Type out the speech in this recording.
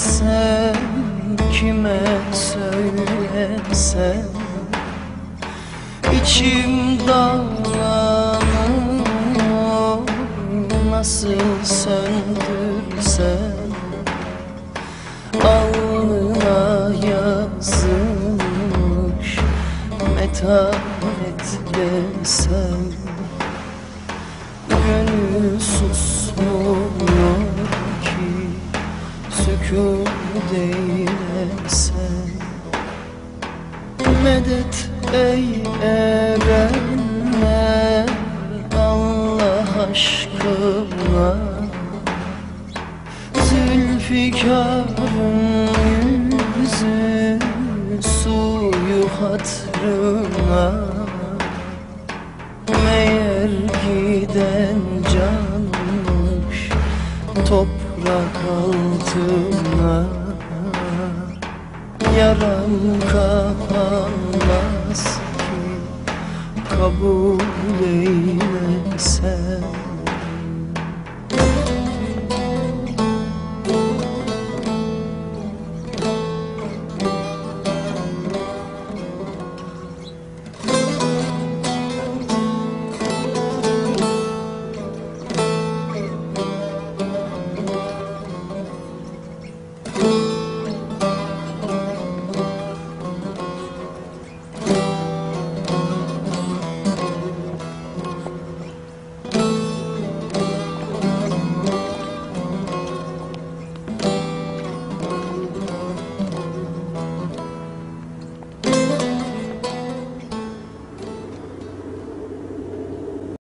söylesem kime söylesem? İçim dağlanıyor nasıl söndürsem? Alnına yazılmış metanet desem. Gönül susmuyor. Sükut eylesem Medet ey erenler Allah aşkına. Zülfikarın yüzü suyu hatırına. Meğer giden canmış toprak altına Yaram kapanmaz ki kabul eylesen